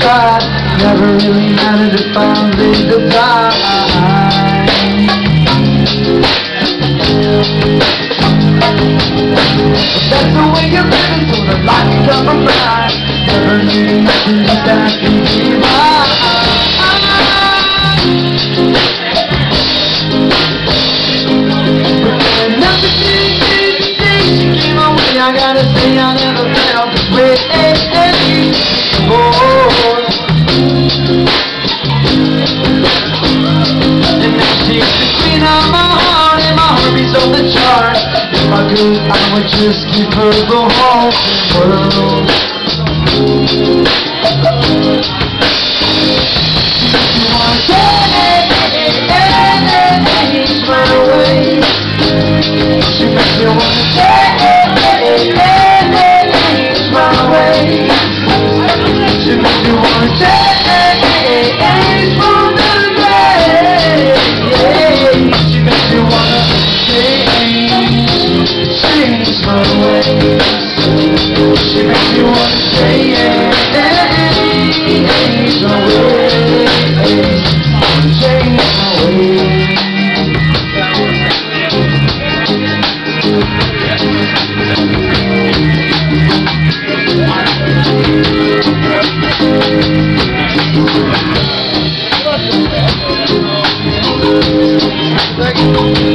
side Never really mattered if I lived or died That's the way you're living till the lights come around Never knew nothing that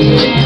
Thank you.